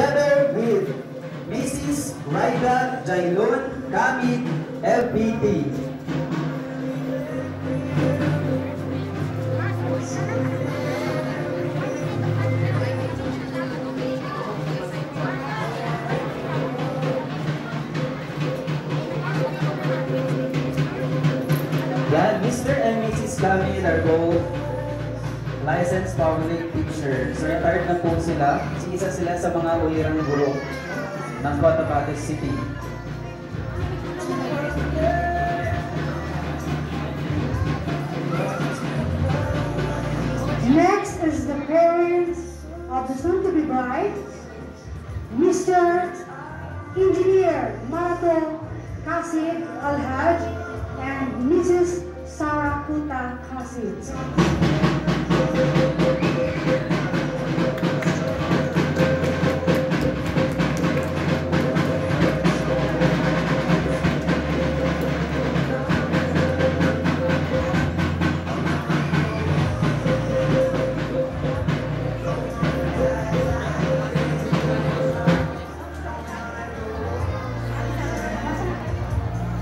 together with Mrs. Raida Jailon Kamid, LPT. Yan, Mr. and Mrs. Kamid are both licensed public teacher. So retired na po sila. Isa sila sa mga ulirang guro ng Cotabato City. Next is the parents of the soon-to-be bride, Mr. Engineer Marato Kasid Alhaj and Mrs. Sarah Kuta Kasid.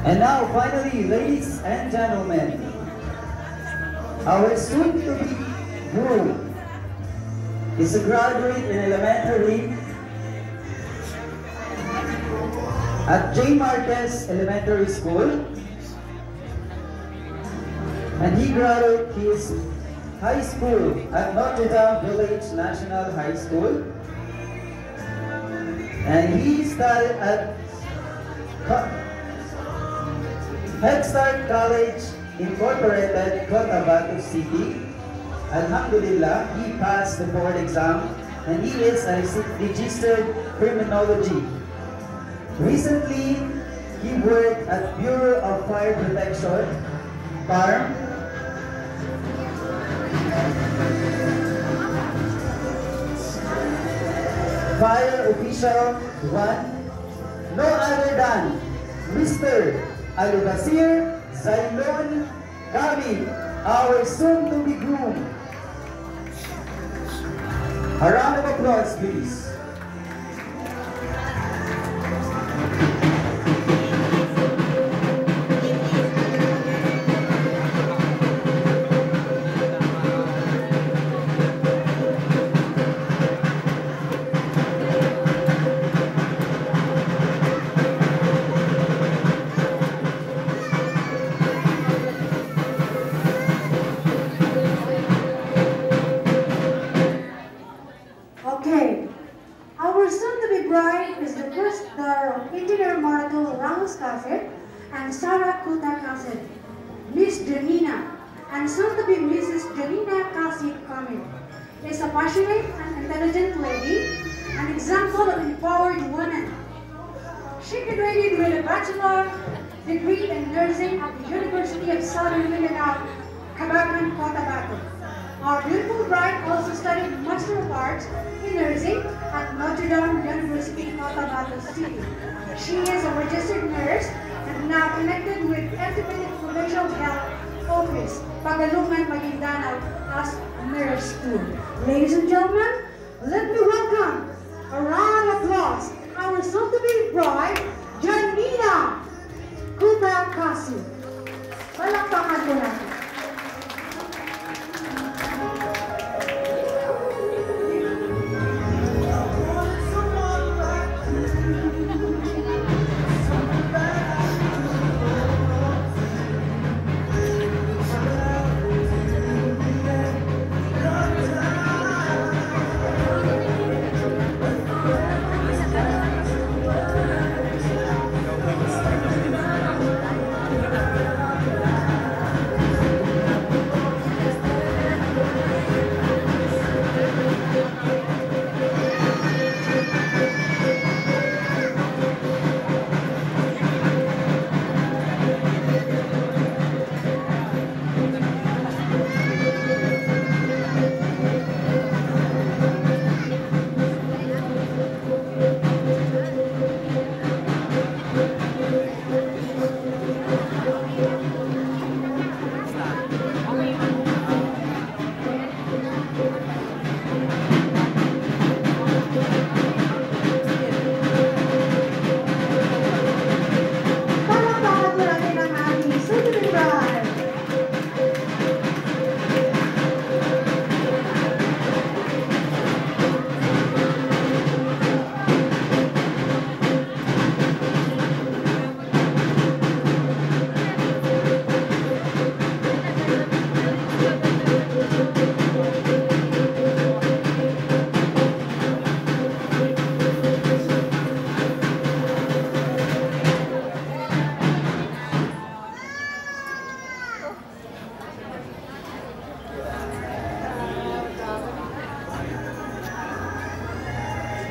And now, finally, ladies and gentlemen, our soon-to-be groom is a graduate in elementary at J. Marquez Elementary School. And he graduated his high school at Notre Dame Village National High School. And he studied at Co- Head Start College Incorporated, Cotabato City. Alhamdulillah, he passed the board exam and he is a registered criminology. Recently, he worked at Bureau of Fire Protection, FARM, Fire Official 1, no other than Mr. Alubasir Zailon Kami, our soon-to-be groom. A round of applause, please. Bride is the first daughter of Engineer Marato Ramos Kasid and Sarah Kuta Kasid, Miss Janina, and soon-to-be Mrs. Janina Kasid Kamid. Is a passionate and intelligent lady, an example of empowered woman. She graduated with a bachelor degree in nursing at the University of Southern Mindanao, Cabacan, Cotabato. Our beautiful bride also studied Master of Arts in nursing at Notre Dame University, Cotabato City. She is a registered nurse and now connected with Independent Provincial Health Office, Pagalungan, Maguindanao as nurse too. Ladies and gentlemen, let me welcome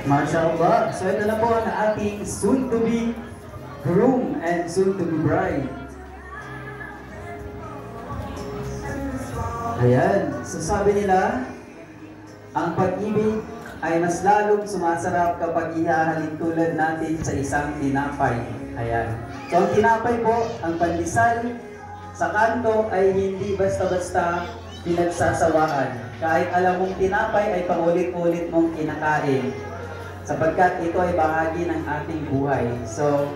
MashaAllah. So ito na po ang ating soon-to-be groom and soon-to-be bride. Ayan. So sabi nila, ang pag-ibig ay mas lalong sumasarap kapag ihahalin tulad natin sa isang tinapay. Ayan. So ang tinapay po, ang pandesal sa kanto ay hindi basta-basta pinagsasawaan. Kahit alam mong tinapay ay paulit-ulit mong kinakain sapagkat ito ay bahagi ng ating buhay. So,